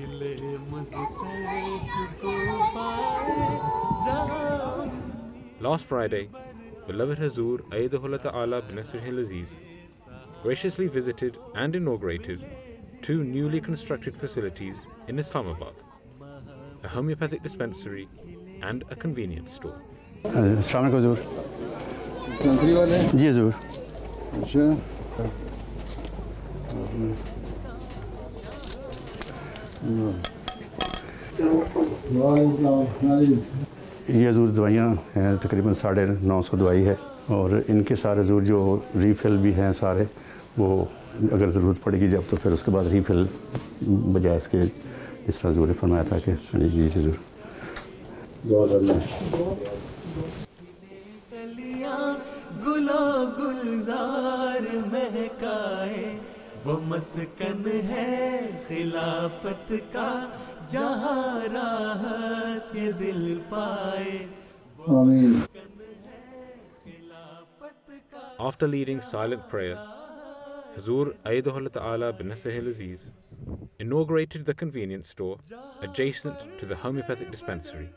दिले Last Friday, beloved Hazur Ayyadullah Ta'ala bin Aziz graciously visited and inaugurated two newly constructed facilities in Islamabad, a homeopathic dispensary and a convenience store. Assalamu alaikum, Hazur. Ji, Hazur. یہ حضور دوائیاں ہیں، تقریباً ساڑھے نو سو دوائی ہے اور ان کے سارے حضور جو ریفل بھی ہیں سارے، وہ اگر ضرورت پڑے گی جب تو پھر اس کے بعد ریفل بجائے اس کے جس طرح حضور نے فرمایا تھا کہ ہاں جی, جی،, جی، حضور گلا گلزار After leading silent prayer, Hazur Aidahullah Ta'ala bin Nasrihil Aziz inaugurated the convenience store adjacent to the homeopathic dispensary,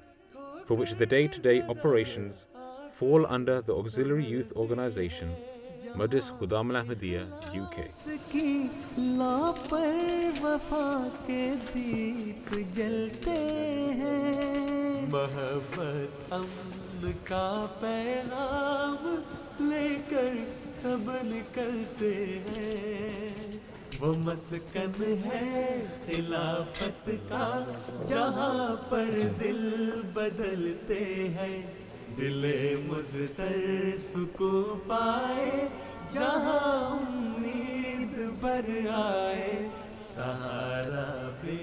for which the day to day operations fall under the Auxiliary Youth Organization مدرس خدام Ahmadiyya U K لا پر وفا کے دیپ جلتے ہیں۔ محبت امن کا پیغام لے کر سب نکلتے ہیں۔ وہ مسکن ہے خلافت کا جہاں پر دل بدلتے ہیں۔ दिले मुझतर सुकून पाए जहाँ उम्मीद भर आए सहारा पे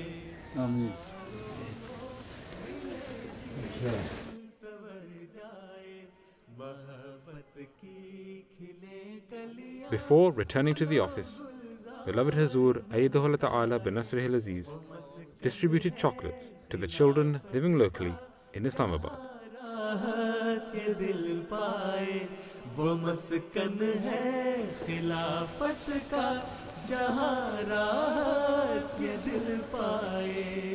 आमीन सवर जाए मोहब्बत की खिले कलियां Before returning to the office, beloved Hazur Ayyadahullah Ta'ala bin Nasrihil Aziz distributed chocolates to the children living locally in Islamabad. چاہت یہ دل پائے۔ وہ مسکن ہے خلافت کا جہاں راحت یہ دل پائے۔